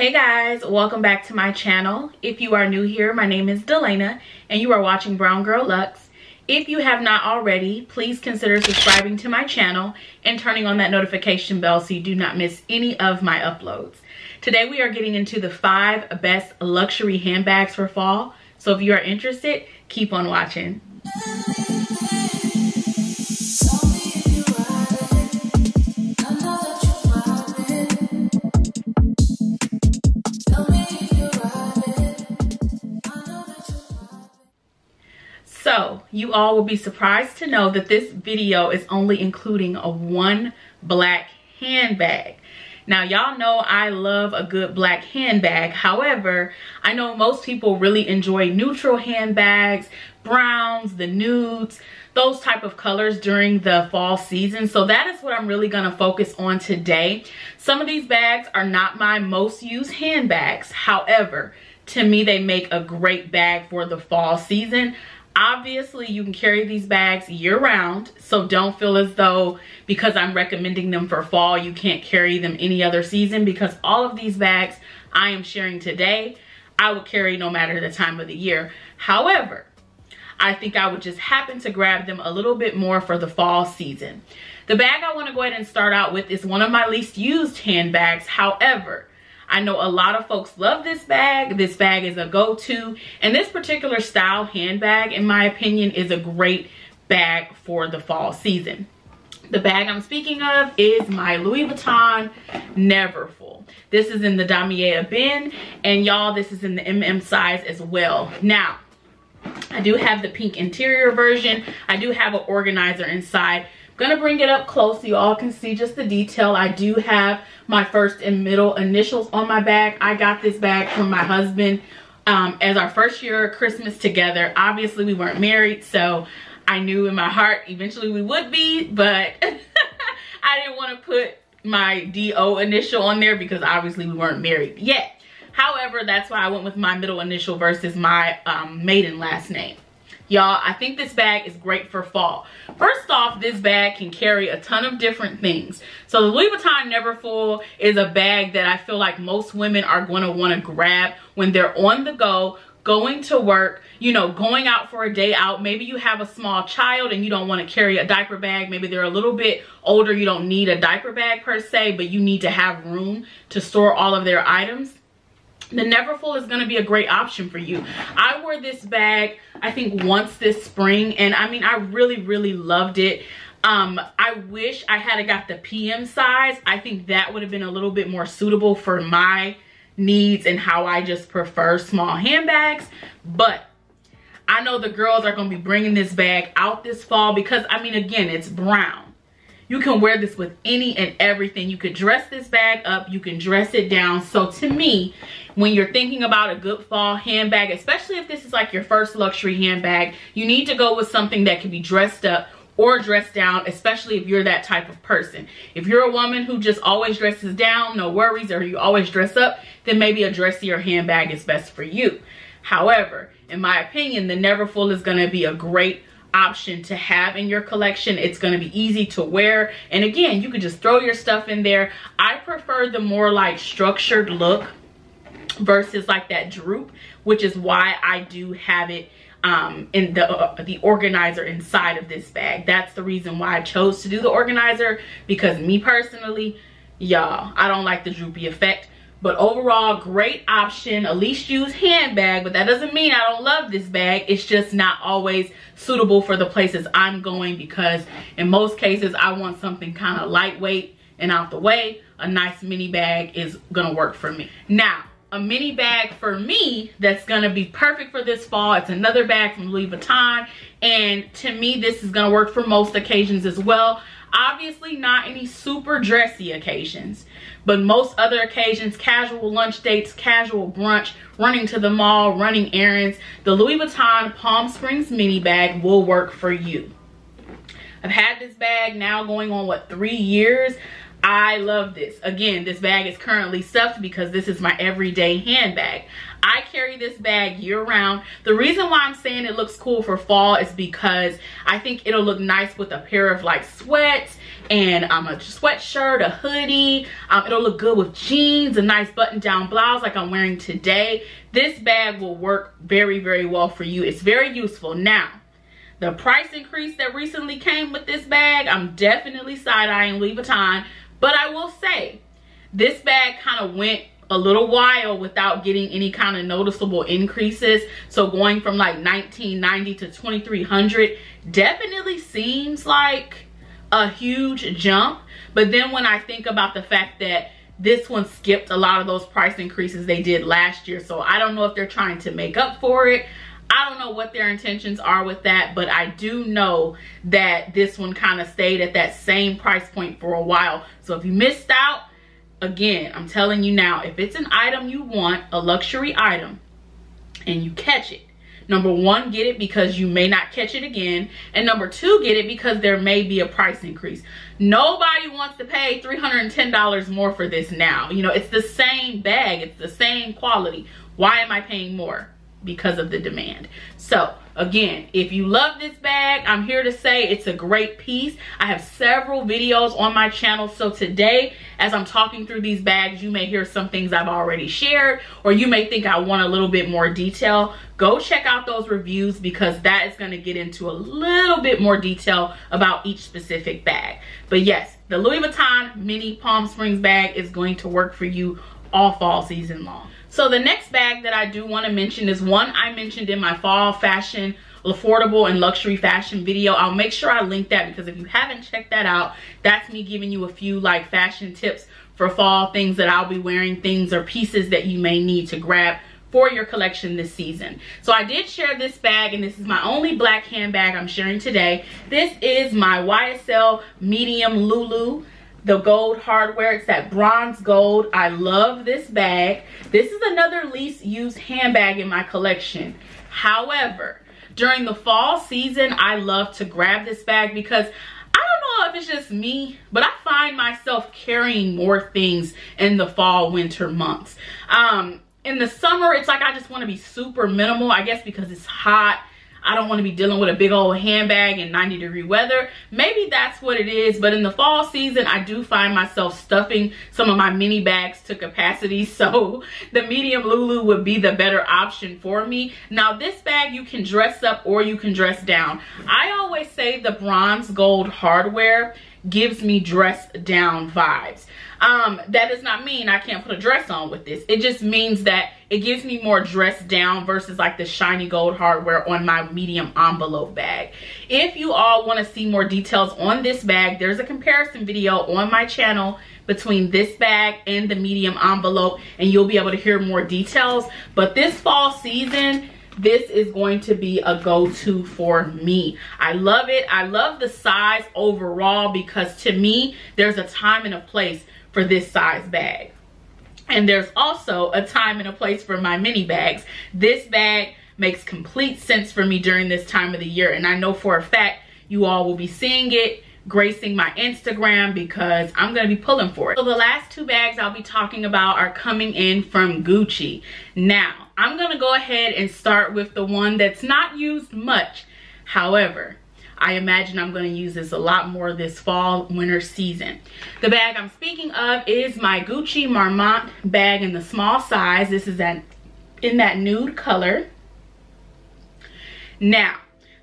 Hey guys, welcome back to my channel. If you are new here, my name is Delana and you are watching Brown Girl Luxe. If you have not already, please consider subscribing to my channel and turning on that notification bell so you do not miss any of my uploads. Today we are getting into the five best luxury handbags for fall. So if you are interested, keep on watching. You all will be surprised to know that this video is only including a one black handbag. Now y'all know I love a good black handbag. However, I know most people really enjoy neutral handbags, browns, the nudes, those type of colors during the fall season. So that is what I'm really gonna focus on today. Some of these bags are not my most used handbags. However, to me, they make a great bag for the fall season obviously you can carry these bags year round so don't feel as though because i'm recommending them for fall you can't carry them any other season because all of these bags i am sharing today i would carry no matter the time of the year. However i think i would just happen to grab them a little bit more for the fall season. The bag i want to go ahead and start out with is one of my least used handbags. However I know a lot of folks love this bag. This bag is a go-to. And this particular style handbag, in my opinion, is a great bag for the fall season. The bag I'm speaking of is my Louis Vuitton Neverfull. This is in the Damier Ebene, and y'all, this is in the MM size as well. Now, I do have the pink interior version. I do have an organizer inside gonna bring it up close so you all can see just the detail. I do have my first and middle initials on my bag. I got this bag from my husband um, as our first year christmas together. Obviously we weren't married so i knew in my heart eventually we would be but i didn't want to put my do initial on there because obviously we weren't married yet. However that's why i went with my middle initial versus my um, maiden last name Y'all, I think this bag is great for fall. First off, this bag can carry a ton of different things. So the Louis Vuitton Neverfull is a bag that I feel like most women are going to want to grab when they're on the go, going to work, you know, going out for a day out. Maybe you have a small child and you don't want to carry a diaper bag. Maybe they're a little bit older. You don't need a diaper bag per se, but you need to have room to store all of their items the Neverfull is going to be a great option for you. I wore this bag, I think once this spring, and I mean, I really, really loved it. Um, I wish I had got the PM size. I think that would have been a little bit more suitable for my needs and how I just prefer small handbags. But I know the girls are going to be bringing this bag out this fall because, I mean, again, it's brown. You can wear this with any and everything. You could dress this bag up. You can dress it down. So to me, when you're thinking about a good fall handbag, especially if this is like your first luxury handbag, you need to go with something that can be dressed up or dressed down, especially if you're that type of person. If you're a woman who just always dresses down, no worries, or you always dress up, then maybe a dressier handbag is best for you. However, in my opinion, the Neverfull is gonna be a great option to have in your collection. It's going to be easy to wear. And again, you can just throw your stuff in there. I prefer the more like structured look versus like that droop, which is why I do have it um in the uh, the organizer inside of this bag that's the reason why i chose to do the organizer because me personally y'all i don't like the droopy effect but overall, great option, a least used handbag, but that doesn't mean I don't love this bag. It's just not always suitable for the places I'm going because in most cases, I want something kind of lightweight and out the way. A nice mini bag is gonna work for me. Now, a mini bag for me that's gonna be perfect for this fall. It's another bag from Louis Vuitton. And to me, this is gonna work for most occasions as well. Obviously not any super dressy occasions, but most other occasions, casual lunch dates, casual brunch, running to the mall, running errands, the Louis Vuitton Palm Springs mini bag will work for you. I've had this bag now going on, what, three years? I love this. Again, this bag is currently stuffed because this is my everyday handbag. I carry this bag year round. The reason why I'm saying it looks cool for fall is because I think it'll look nice with a pair of like sweats and um, a sweatshirt, a hoodie. Um, it'll look good with jeans, a nice button down blouse like I'm wearing today. This bag will work very, very well for you. It's very useful. Now, the price increase that recently came with this bag, I'm definitely side-eyeing Louis Vuitton. But I will say, this bag kind of went a little while without getting any kind of noticeable increases. So going from like 1990 to 2300 definitely seems like a huge jump. But then when I think about the fact that this one skipped a lot of those price increases they did last year. So I don't know if they're trying to make up for it. I don't know what their intentions are with that, but I do know that this one kind of stayed at that same price point for a while. So if you missed out, again, I'm telling you now, if it's an item you want, a luxury item, and you catch it, number one, get it because you may not catch it again. And number two, get it because there may be a price increase. Nobody wants to pay $310 more for this now. You know, it's the same bag. It's the same quality. Why am I paying more? Because of the demand. So Again, if you love this bag, I'm here to say it's a great piece. I have several videos on my channel. So today, as I'm talking through these bags, you may hear some things I've already shared, or you may think I want a little bit more detail. Go check out those reviews because that is gonna get into a little bit more detail about each specific bag. But yes, the Louis Vuitton mini Palm Springs bag is going to work for you all fall season long. So the next bag that I do want to mention is one I mentioned in my fall fashion affordable and luxury fashion video. I'll make sure i link that because if you haven't checked that out that's me giving you a few like fashion tips for fall things that i'll be wearing things or pieces that you may need to grab for your collection this season. So i did share this bag and this is my only black handbag i'm sharing today. This is my ysl medium Loulou the gold hardware. It's that bronze gold. I love this bag. This is another least used handbag in my collection. However during the fall season i love to grab this bag because I don't know if it's just me, but I find myself carrying more things in the fall winter months. Um, in the summer, it's like I just want to be super minimal, I guess because it's hot I don't want to be dealing with a big old handbag in 90 degree weather. Maybe that's what it is. But in the fall season, I do find myself stuffing some of my mini bags to capacity. So the medium Loulou would be the better option for me. Now this bag, you can dress up or you can dress down. I always say the bronze gold hardware gives me dress down vibes. Um, that does not mean I can't put a dress on with this. It just means that it gives me more dress down versus like the shiny gold hardware on my medium envelope bag. If you all want to see more details on this bag, there's a comparison video on my channel between this bag and the medium envelope and you'll be able to hear more details. But this fall season, this is going to be a go-to for me. I love it. I love the size overall because to me, there's a time and a place for this size bag. And there's also a time and a place for my mini bags. This bag makes complete sense for me during this time of the year. And I know for a fact you all will be seeing it gracing my Instagram because I'm going to be pulling for it. So the last two bags I'll be talking about are coming in from Gucci. Now, I'm going to go ahead and start with the one that's not used much. However, I imagine I'm going to use this a lot more this fall winter season. The bag I'm speaking of is my Gucci Marmont bag in the small size. This is an, in that nude color. Now,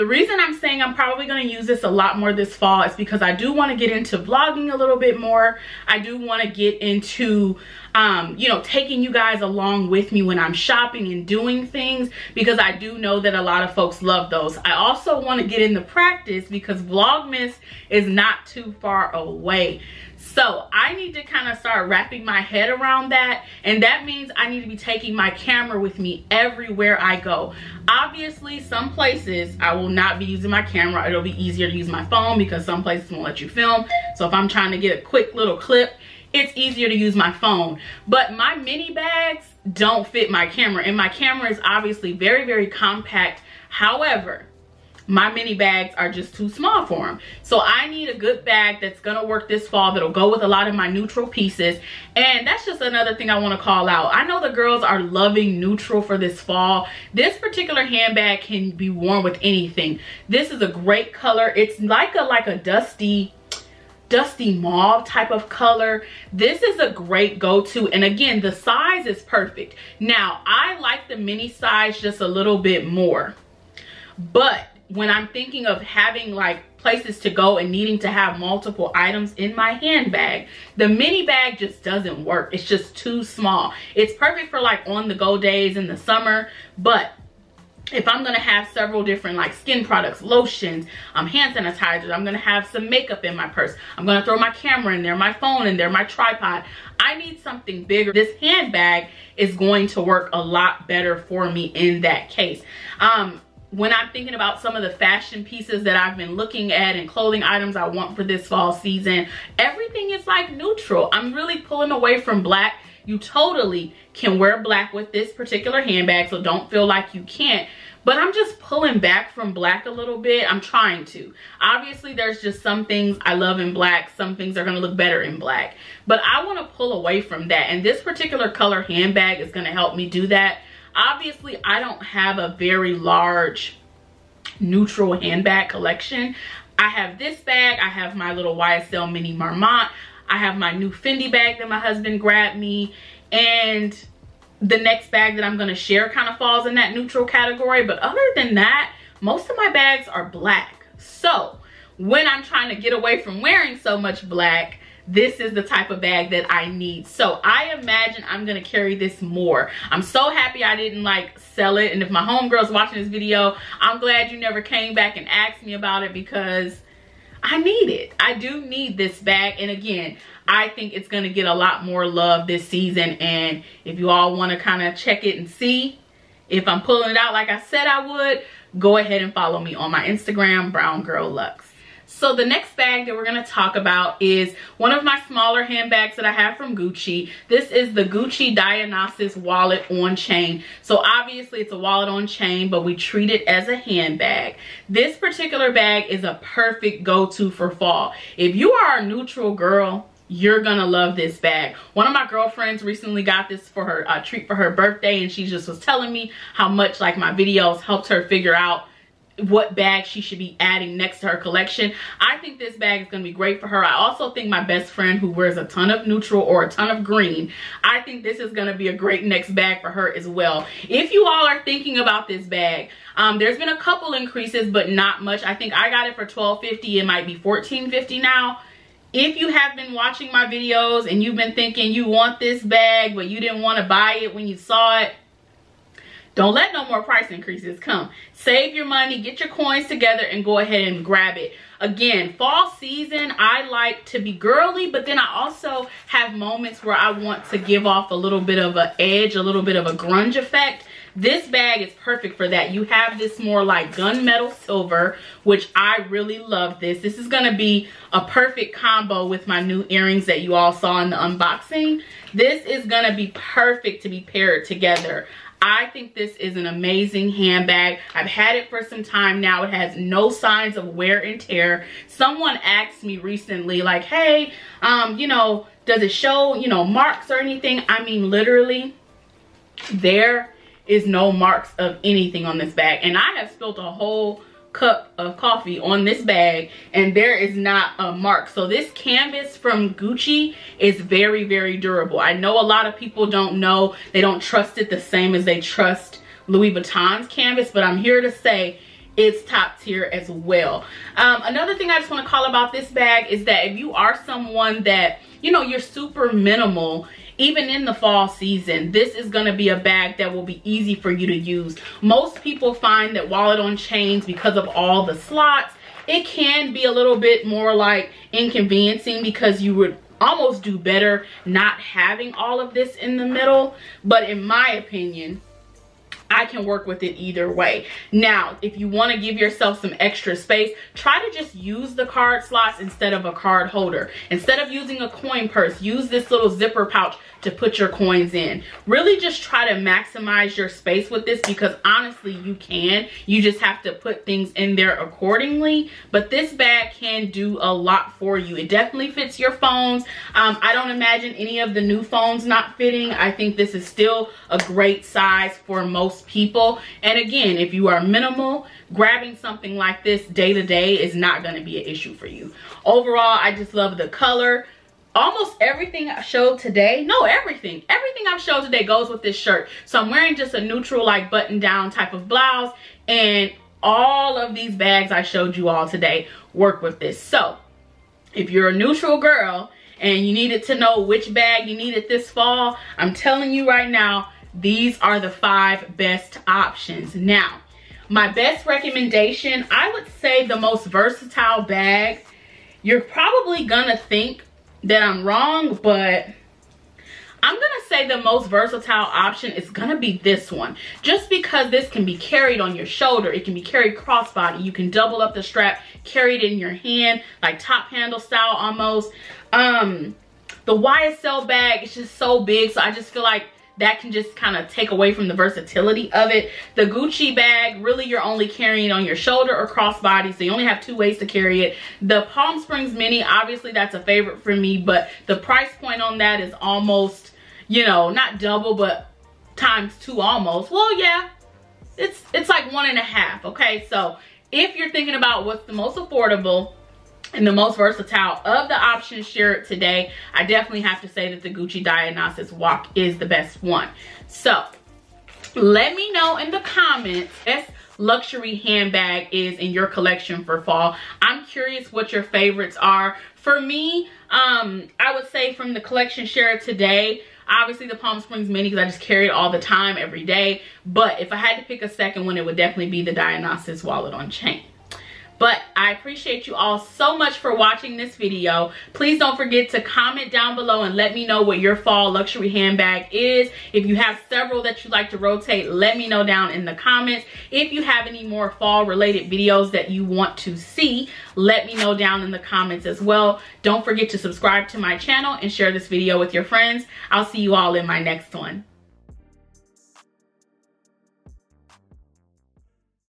the reason I'm saying I'm probably going to use this a lot more this fall is because I do want to get into vlogging a little bit more. I do want to get into, um, you know, taking you guys along with me when I'm shopping and doing things because I do know that a lot of folks love those. I also want to get into practice because Vlogmas is not too far away. So I need to kind of start wrapping my head around that. And that means I need to be taking my camera with me everywhere I go. Obviously, some places I will not be using my camera. It'll be easier to use my phone because some places won't let you film. So if I'm trying to get a quick little clip, it's easier to use my phone. But my mini bags don't fit my camera. And my camera is obviously very, very compact. However, my mini bags are just too small for them. So I need a good bag that's gonna work this fall that'll go with a lot of my neutral pieces. And that's just another thing I wanna call out. I know the girls are loving neutral for this fall. This particular handbag can be worn with anything. This is a great color. It's like a like a dusty dusty mauve type of color this is a great go-to and again the size is perfect now i like the mini size just a little bit more but when i'm thinking of having like places to go and needing to have multiple items in my handbag the mini bag just doesn't work it's just too small it's perfect for like on the go days in the summer but if I'm gonna have several different like skin products, lotions, um, hand sanitizers, I'm gonna have some makeup in my purse. I'm gonna throw my camera in there, my phone in there, my tripod. I need something bigger. This handbag is going to work a lot better for me in that case. Um, when I'm thinking about some of the fashion pieces that I've been looking at and clothing items I want for this fall season, everything is like neutral. I'm really pulling away from black. You totally can wear black with this particular handbag, so don't feel like you can't but I'm just pulling back from black a little bit. I'm trying to. Obviously, there's just some things I love in black. Some things are going to look better in black. But I want to pull away from that. And this particular color handbag is going to help me do that. Obviously, I don't have a very large neutral handbag collection. I have this bag. I have my little YSL Mini Marmont. I have my new Fendi bag that my husband grabbed me. And the next bag that I'm going to share kind of falls in that neutral category. But other than that, most of my bags are black. So when I'm trying to get away from wearing so much black, this is the type of bag that I need. So I imagine I'm gonna carry this more. I'm so happy I didn't like sell it. And if my homegirl's watching this video, I'm glad you never came back and asked me about it because I need it. I do need this bag. And again, I think it's to get a lot more love this season. And if you all want to kind of check it and see if I'm pulling it out like I said I would, go ahead and follow me on my Instagram, Brown Girl Luxe. So the next bag that we're to talk about is one of my smaller handbags that I have from Gucci. This is the Gucci Dionysus wallet on chain. So obviously it's a wallet on chain, but we treat it as a handbag. This particular bag is a perfect go-to for fall. If you are a neutral girl, you're gonna love this bag one of my girlfriends recently got this for her uh, treat for her birthday and she just was telling me how much like my videos helped her figure out what bag she should be adding next to her collection. I think this bag is going to be great for her. I also think my best friend who wears a ton of neutral or a ton of green, I think this is going to be a great next bag for her as well. If you all are thinking about this bag, um, there's been a couple increases, but not much. I think I got it for $12.50. It might be $14.50 now. If you have been watching my videos and you've been thinking you want this bag, but you didn't want to buy it when you saw it, don't let no more price increases come. Save your money, get your coins together, and go ahead and grab it. Again, fall season, I like to be girly, but then I also have moments where I want to give off a little bit of an edge, a little bit of a grunge effect. This bag is perfect for that. You have this more like gunmetal silver, which I really love this. This is going to be a perfect combo with my new earrings that you all saw in the unboxing. This is going to be perfect to be paired together. I think this is an amazing handbag. I've had it for some time now. It has no signs of wear and tear. Someone asked me recently like, hey, um, you know, does it show, you know, marks or anything? I mean, literally, there is no marks of anything on this bag. And I have spilled a whole cup of coffee on this bag and there is not a mark. So this canvas from gucci is very very durable. I know a lot of people don't know. They don't trust it the same as they trust louis vuitton's canvas but i'm here to say it's top tier as well. Um, another thing i just want to call about this bag is that if you are someone that you know you're super minimal even in the fall season, this is going to be a bag that will be easy for you to use. Most people find that wallet on chains, because of all the slots, it can be a little bit more like inconveniencing because you would almost do better not having all of this in the middle. But in my opinion, I can work with it either way. Now, if you want to give yourself some extra space, try to just use the card slots instead of a card holder. Instead of using a coin purse, use this little zipper pouch to put your coins in. Really just try to maximize your space with this because honestly you can. You just have to put things in there accordingly. But this bag can do a lot for you. It definitely fits your phones. Um, I don't imagine any of the new phones not fitting. I think this is still a great size for most most people. And again, if you are minimal, grabbing something like this day to day is not going to be an issue for you. Overall, I just love the color. Almost everything I showed today, no, everything, everything I've showed today goes with this shirt. So I'm wearing just a neutral like button down type of blouse and all of these bags I showed you all today work with this. So if you're a neutral girl and you needed to know which bag you needed this fall, I'm telling you right now, these are the five best options. Now, my best recommendation, I would say the most versatile bag. You're probably gonna think that I'm wrong, but I'm gonna say the most versatile option is gonna be this one. Just because this can be carried on your shoulder, it can be carried crossbody. You can double up the strap, carry it in your hand, like top handle style almost. Um, the YSL bag is just so big, so I just feel like that can just kind of take away from the versatility of it. The Gucci bag, really you're only carrying on your shoulder or crossbody, so you only have two ways to carry it. The Palm Springs Mini, obviously that's a favorite for me, but the price point on that is almost, you know, not double, but times two almost. Well, yeah, it's, it's like one and a half, okay? So if you're thinking about what's the most affordable, and the most versatile of the options shared today, I definitely have to say that the Gucci Dionysus WOC is the best one. So let me know in the comments best luxury handbag is in your collection for fall. I'm curious what your favorites are. For me, um, I would say from the collection shared today, obviously the Palm Springs Mini because I just carry it all the time, every day. But if I had to pick a second one, it would definitely be the Dionysus wallet on chain. But I appreciate you all so much for watching this video. Please don't forget to comment down below and let me know what your fall luxury handbag is. If you have several that you like to rotate, let me know down in the comments. If you have any more fall related videos that you want to see, let me know down in the comments as well. Don't forget to subscribe to my channel and share this video with your friends. I'll see you all in my next one.